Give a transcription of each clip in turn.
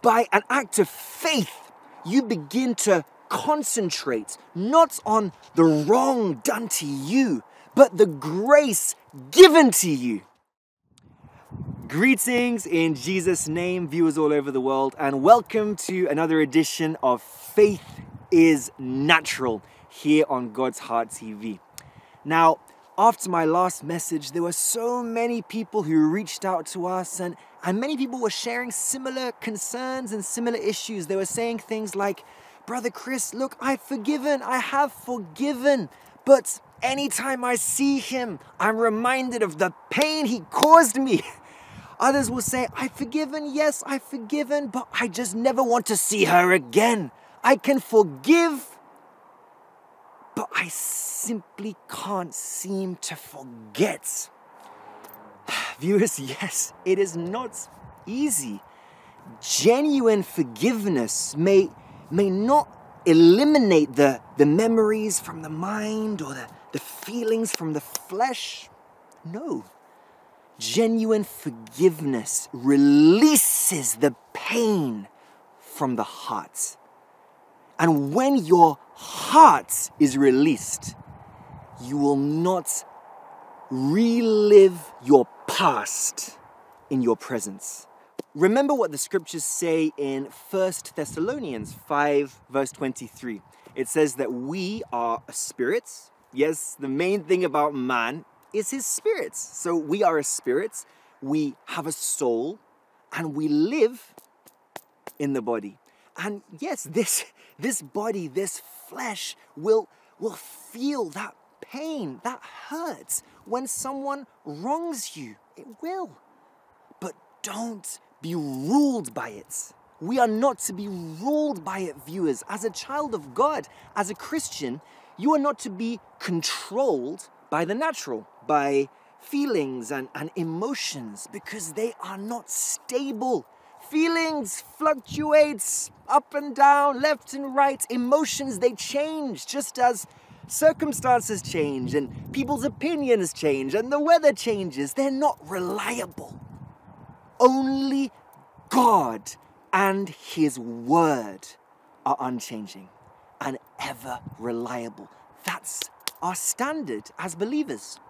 by an act of faith, you begin to concentrate not on the wrong done to you, but the grace given to you. Greetings in Jesus' name, viewers all over the world, and welcome to another edition of Faith is Natural here on God's Heart TV. Now, after my last message, there were so many people who reached out to us, and, and many people were sharing similar concerns and similar issues. They were saying things like, Brother Chris, look, I've forgiven, I have forgiven, but anytime I see him, I'm reminded of the pain he caused me. Others will say, I've forgiven, yes, I've forgiven, but I just never want to see her again. I can forgive, but I simply can't seem to forget. Viewers, yes, it is not easy. Genuine forgiveness may, may not eliminate the, the memories from the mind or the, the feelings from the flesh. No. Genuine forgiveness releases the pain from the heart. And when your heart is released, you will not relive your past in your presence. Remember what the scriptures say in 1 Thessalonians 5, verse 23. It says that we are a spirit. Yes, the main thing about man is his spirits. So we are a spirit, we have a soul, and we live in the body. And yes, this, this body, this flesh will, will feel that pain, that hurts when someone wrongs you. It will. But don't be ruled by it. We are not to be ruled by it, viewers. As a child of God, as a Christian, you are not to be controlled by the natural, by feelings and, and emotions, because they are not stable. Feelings fluctuates up and down, left and right. Emotions, they change just as circumstances change and people's opinions change and the weather changes. They're not reliable. Only God and His Word are unchanging and ever reliable. That's our standard as believers.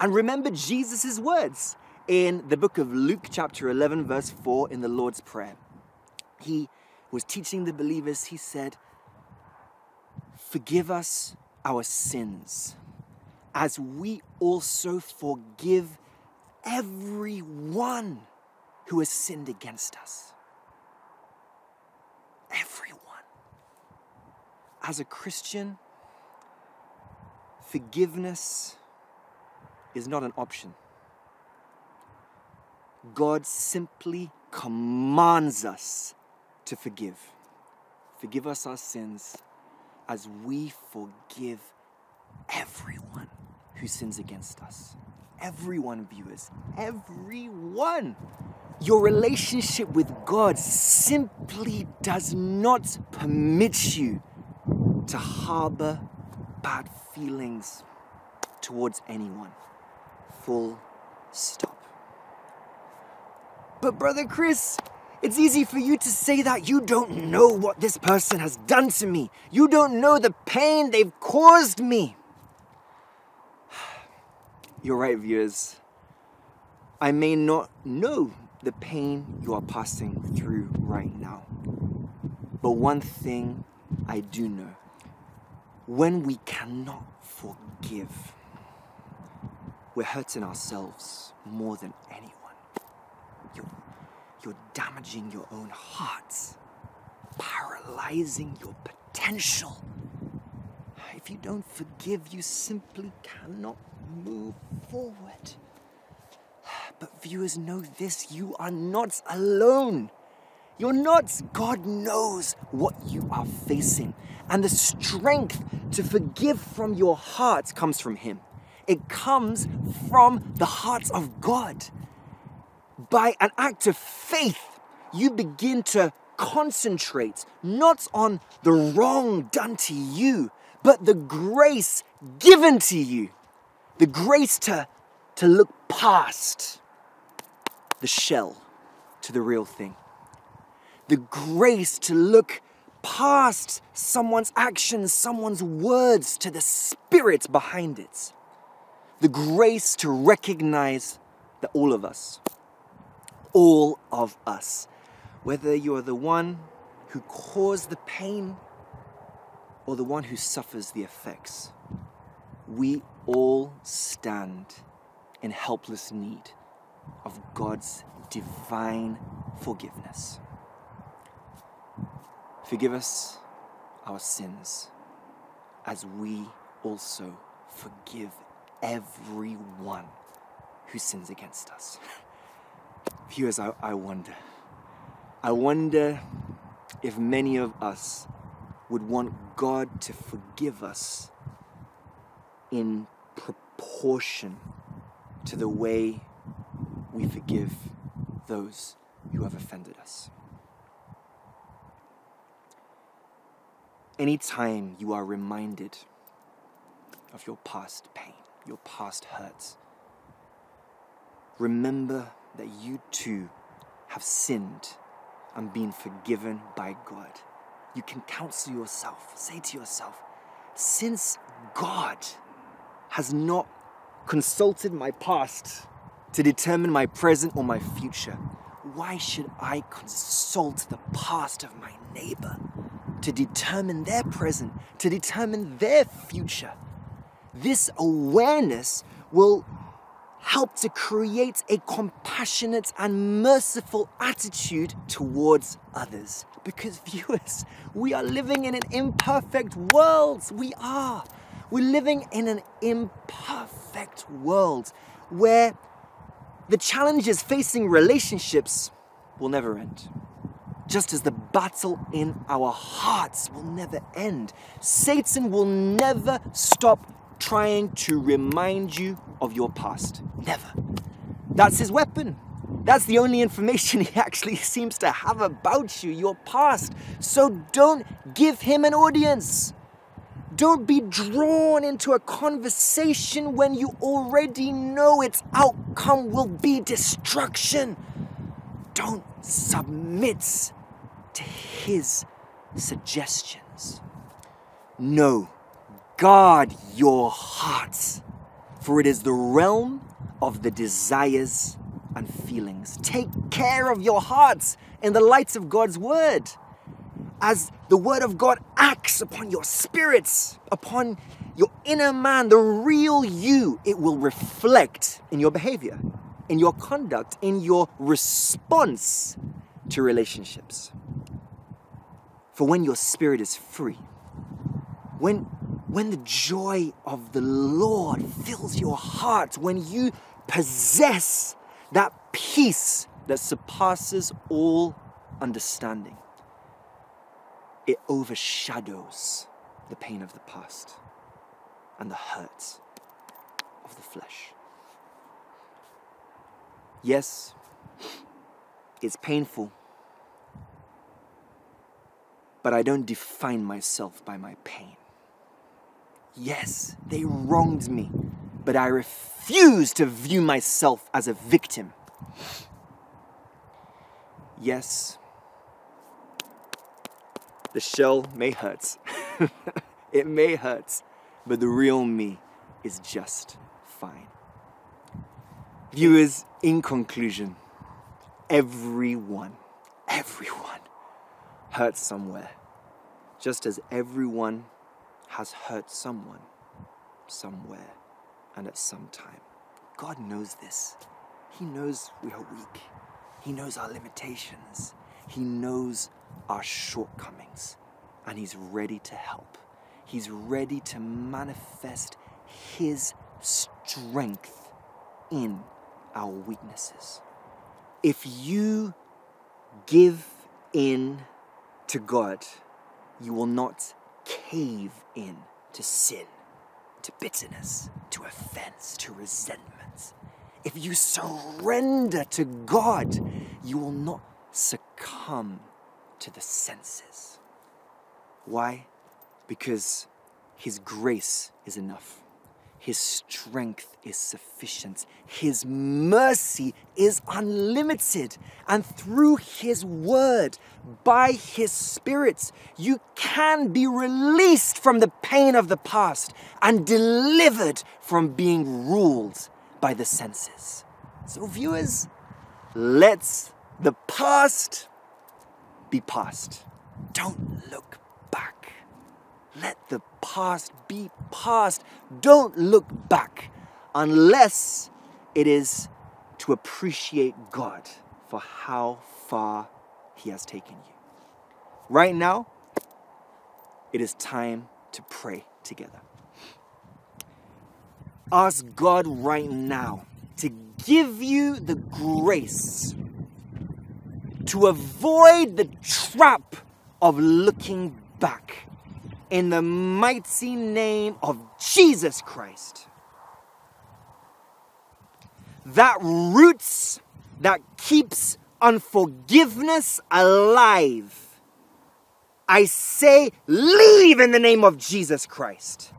And remember Jesus' words in the book of Luke, chapter 11, verse 4, in the Lord's Prayer. He was teaching the believers, he said, Forgive us our sins, as we also forgive everyone who has sinned against us. Everyone. As a Christian, forgiveness is not an option. God simply commands us to forgive. Forgive us our sins as we forgive everyone who sins against us. Everyone, viewers, everyone. Your relationship with God simply does not permit you to harbor bad feelings towards anyone. Full stop. But, Brother Chris, it's easy for you to say that you don't know what this person has done to me. You don't know the pain they've caused me. You're right, viewers. I may not know the pain you are passing through right now. But one thing I do know when we cannot forgive, we're hurting ourselves more than anyone. You're, damaging your own heart, paralyzing your potential. If you don't forgive, you simply cannot move forward. But viewers know this you are not alone. You're not. God knows what you are facing. And the strength to forgive from your heart comes from Him. It comes from the heart of God. By an act of faith, you begin to concentrate not on the wrong done to you, but the grace given to you. The grace to, to look past the shell to the real thing. the grace to look past someone's actions, someone's words, to the spirit behind it. The grace to recognize that all of us, all of us, whether you're the one who caused the pain or the one who suffers the effects, we all stand in helpless need of God's divine forgiveness. Forgive us our sins as we also forgive everyone who sins against us. Viewers, I, I wonder. I wonder if many of us would want God to forgive us in proportion to the way we forgive those who have offended us. Anytime you are reminded of your past pain, your past hurts, remember that you too have sinned and been forgiven by God. You can counsel yourself, say to yourself, since God has not consulted my past to determine my present or my future, why should I consult the past of my neighbor to determine their present, to determine their future? This awareness will help to create a compassionate and merciful attitude towards others. Because, viewers, we are living in an imperfect world. We are. We're living in an imperfect world where the challenges facing relationships will never end. Just as the battle in our hearts will never end, Satan will never stop trying to remind you of your past. Never. That's his weapon. That's the only information he actually seems to have about you, your past. So don't give him an audience. Don't be drawn into a conversation when you already know its outcome will be destruction. Don't submit to his suggestions. No, guard your hearts, for it is the realm of the desires and feelings. Take care of your hearts in the light of God's word as the word of God acts upon your spirits, upon your inner man, the real you, it will reflect in your behavior, in your conduct, in your response to relationships. For when your spirit is free, when, when the joy of the Lord fills your heart, when you possess that peace that surpasses all understanding, it overshadows the pain of the past and the hurt of the flesh. Yes, it's painful, but I don't define myself by my pain. Yes, they wronged me, but I refuse to view myself as a victim. Yes, the shell may hurt. it may hurt, but the real me is just fine. Viewers, in conclusion, everyone, everyone hurts somewhere, just as everyone has hurt someone somewhere and at some time. God knows this. He knows we are weak. He knows our limitations. He knows our shortcomings and He's ready to help. He's ready to manifest His strength in our weaknesses. If you give in to God, you will not cave in to sin, to bitterness, to offense, to resentment. If you surrender to God, you will not succumb to the senses. Why? Because His grace is enough. His strength is sufficient. His mercy is unlimited. And through His word, by His Spirit, you can be released from the pain of the past and delivered from being ruled by the senses. So, viewers, let's the past be past. Don't look back. Let the past be past. Don't look back unless it is to appreciate God for how far He has taken you. Right now, it is time to pray together. Ask God right now to give you the grace to avoid the trap of looking back in the mighty name of Jesus Christ. That roots that keeps unforgiveness alive. I say, leave in the name of Jesus Christ.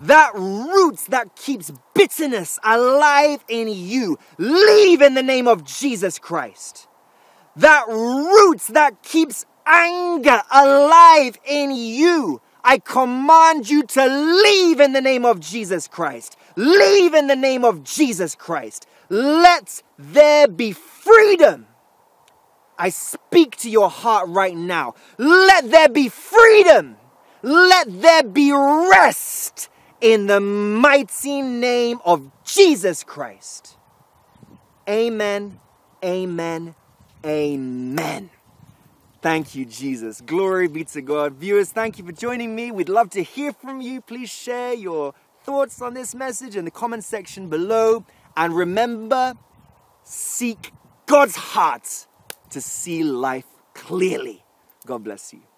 That roots that keeps bitterness alive in you, leave in the name of Jesus Christ. That roots that keeps anger alive in you, I command you to leave in the name of Jesus Christ. Leave in the name of Jesus Christ. Let there be freedom. I speak to your heart right now. Let there be freedom. Let there be rest in the mighty name of Jesus Christ. Amen, amen, amen. Thank you, Jesus. Glory be to God. Viewers, thank you for joining me. We'd love to hear from you. Please share your thoughts on this message in the comment section below. And remember, seek God's heart to see life clearly. God bless you.